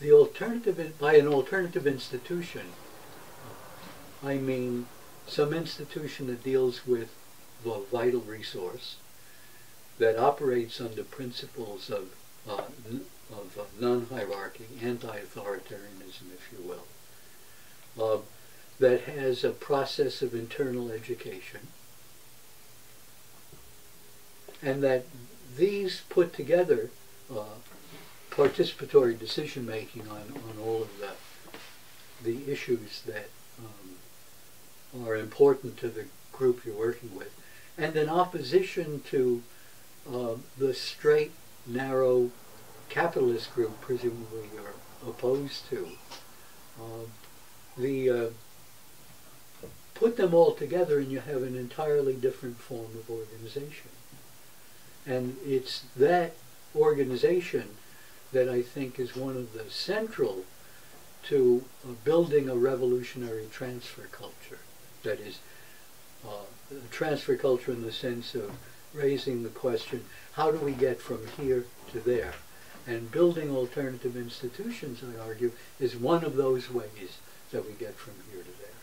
the alternative, by an alternative institution, I mean some institution that deals with the vital resource, that operates under principles of, uh, of non-hierarchy, anti-authoritarianism, if you will, uh, that has a process of internal education, and that these put together uh, participatory decision making on, on all of the the issues that um, are important to the group you're working with, and in opposition to uh, the straight, narrow capitalist group, presumably you're opposed to. Um, the uh, put them all together, and you have an entirely different form of organization. And it's that organization that I think is one of the central to uh, building a revolutionary transfer culture. That is, uh, transfer culture in the sense of raising the question, how do we get from here to there? And building alternative institutions, I argue, is one of those ways that we get from here to there.